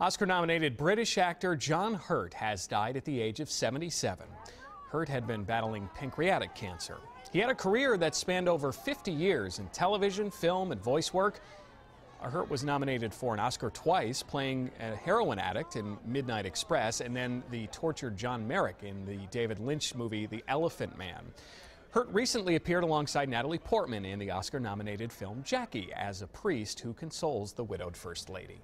Oscar nominated British actor John Hurt has died at the age of 77. Hurt had been battling pancreatic cancer. He had a career that spanned over 50 years in television, film, and voice work. Uh, Hurt was nominated for an Oscar twice, playing a heroin addict in Midnight Express and then the tortured John Merrick in the David Lynch movie The Elephant Man. Hurt recently appeared alongside Natalie Portman in the Oscar nominated film Jackie as a priest who consoles the widowed First Lady.